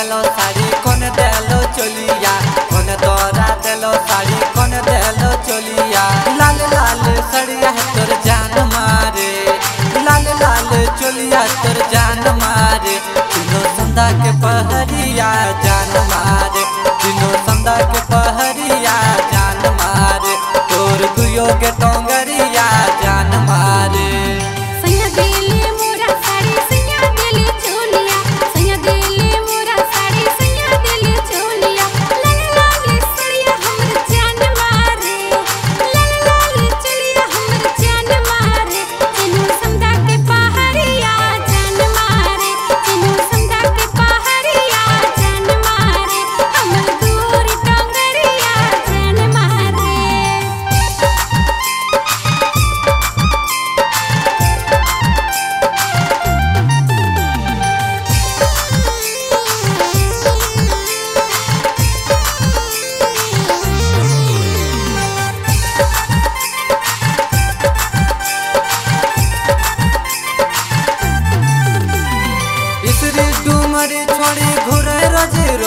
देलो साड़ी कौन देलो चोलिया कौन तोरा देलो साड़ी कौन देलो चोलिया लाल लाल सड़िया तोर जान मारे लाल लाल चोलिया तोर जान मारे तीनों संदा के पहरिया जान मारे तीनों संदा के पहरिया जान मारे तोर दुयो के टोंगरिया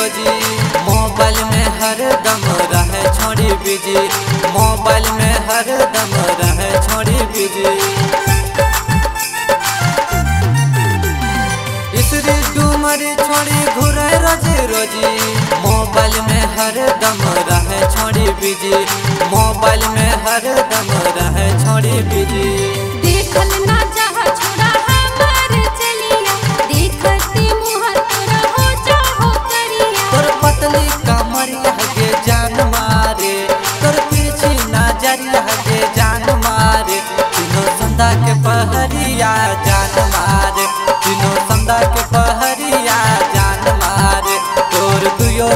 रोजी मोबाइल में हर दम रहे छोड़ी बिज़ी। मोबाइल में हर दम रहे छोड़ी छोड़ी घूरे रोजी रोजी। मोबाइल में हर दम रहे छोड़ी बिज़ी। मोबाइल में हर दम रहे छोड़ी बिज़ी। देखल तोर दुयो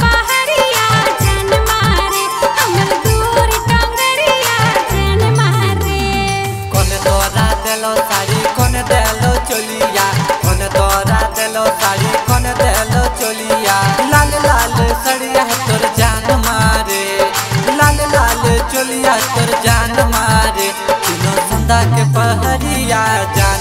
पहरिया जान मारे हमर दूर टंगरिया जान मारे। कौन तोरा देलो साड़ी कौन देलो चोलिया। कौन तोरा लाल तर जान मारे। तीनों के पहरिया जान